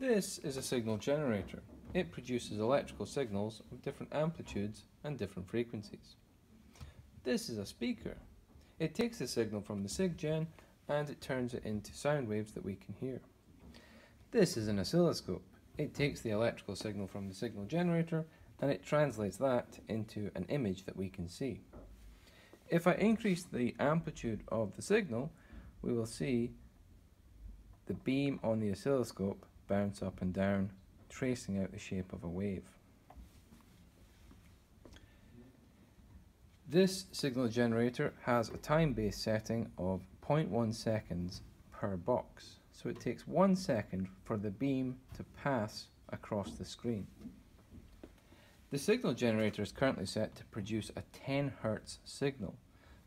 This is a signal generator. It produces electrical signals of different amplitudes and different frequencies. This is a speaker. It takes the signal from the SIGGEN and it turns it into sound waves that we can hear. This is an oscilloscope. It takes the electrical signal from the signal generator and it translates that into an image that we can see. If I increase the amplitude of the signal, we will see the beam on the oscilloscope bounce up and down, tracing out the shape of a wave. This signal generator has a timebase setting of 0.1 seconds per box. So it takes one second for the beam to pass across the screen. The signal generator is currently set to produce a 10 Hz signal.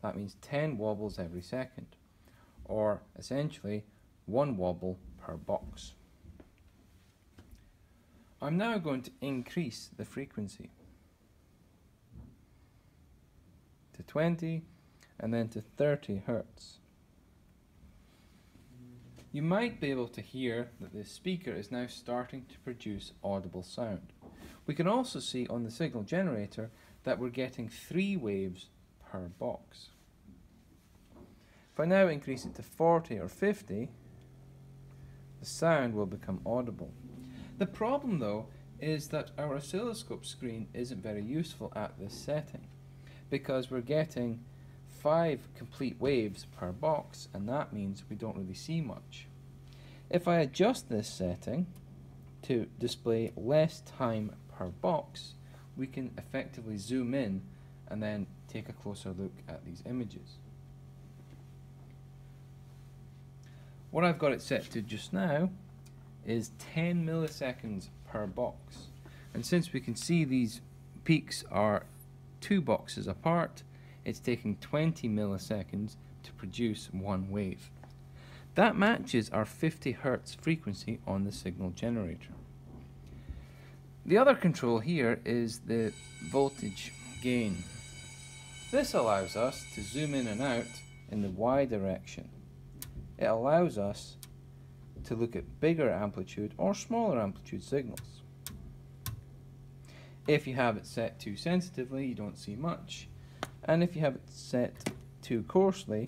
That means 10 wobbles every second, or essentially one wobble per box. I'm now going to increase the frequency to 20 and then to 30 Hertz. You might be able to hear that the speaker is now starting to produce audible sound. We can also see on the signal generator that we're getting three waves per box. If I now increase it to 40 or 50, the sound will become audible. The problem though is that our oscilloscope screen isn't very useful at this setting because we're getting five complete waves per box and that means we don't really see much. If I adjust this setting to display less time per box we can effectively zoom in and then take a closer look at these images. What I've got it set to just now is 10 milliseconds per box. And since we can see these peaks are two boxes apart, it's taking 20 milliseconds to produce one wave. That matches our 50 Hz frequency on the signal generator. The other control here is the voltage gain. This allows us to zoom in and out in the Y direction. It allows us to look at bigger amplitude or smaller amplitude signals. If you have it set too sensitively, you don't see much. And if you have it set too coarsely,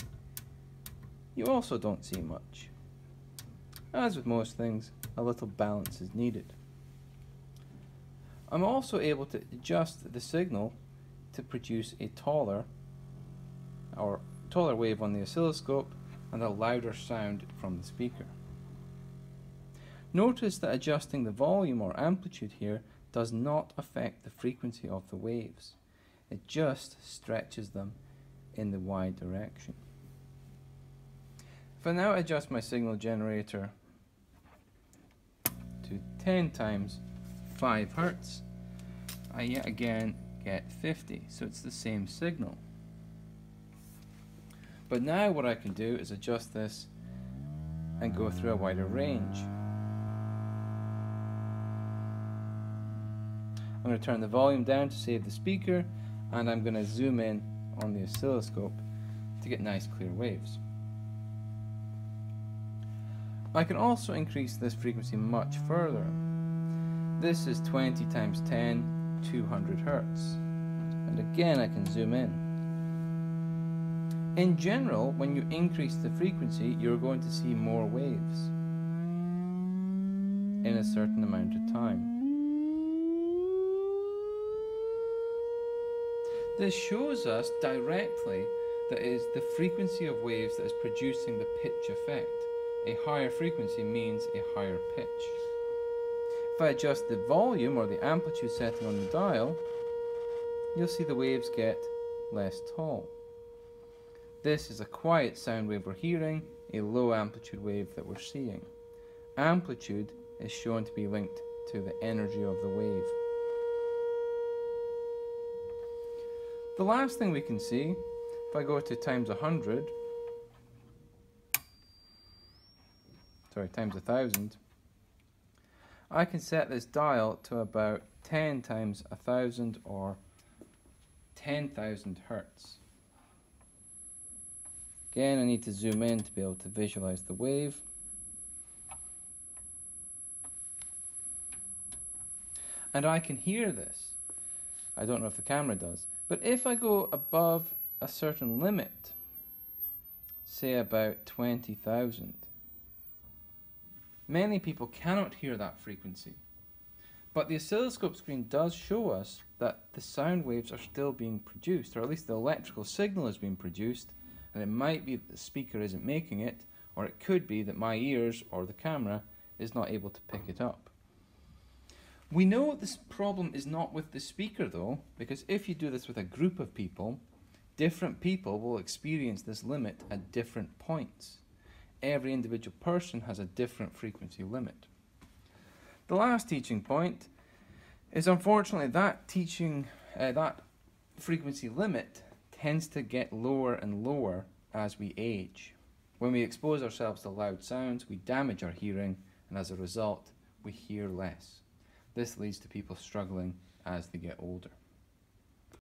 you also don't see much. As with most things, a little balance is needed. I'm also able to adjust the signal to produce a taller or taller wave on the oscilloscope and a louder sound from the speaker. Notice that adjusting the volume or amplitude here does not affect the frequency of the waves. It just stretches them in the y direction. If I now adjust my signal generator to 10 times 5 Hertz, I yet again get 50, so it's the same signal. But now what I can do is adjust this and go through a wider range. I'm going to turn the volume down to save the speaker and I'm going to zoom in on the oscilloscope to get nice clear waves. I can also increase this frequency much further. This is 20 times 10, 200 Hertz. And again I can zoom in. In general, when you increase the frequency, you're going to see more waves in a certain amount of time. This shows us directly that is the frequency of waves that is producing the pitch effect. A higher frequency means a higher pitch. If I adjust the volume or the amplitude setting on the dial, you'll see the waves get less tall. This is a quiet sound wave we're hearing, a low amplitude wave that we're seeing. Amplitude is shown to be linked to the energy of the wave. The last thing we can see, if I go to times 100, sorry, times 1000, I can set this dial to about 10 times 1000 or 10,000 hertz. Again, I need to zoom in to be able to visualize the wave. And I can hear this. I don't know if the camera does. But if I go above a certain limit, say about 20,000, many people cannot hear that frequency. But the oscilloscope screen does show us that the sound waves are still being produced, or at least the electrical signal is being produced, and it might be that the speaker isn't making it, or it could be that my ears or the camera is not able to pick it up. We know this problem is not with the speaker though, because if you do this with a group of people, different people will experience this limit at different points. Every individual person has a different frequency limit. The last teaching point is unfortunately that teaching, uh, that frequency limit tends to get lower and lower as we age. When we expose ourselves to loud sounds, we damage our hearing, and as a result, we hear less. This leads to people struggling as they get older.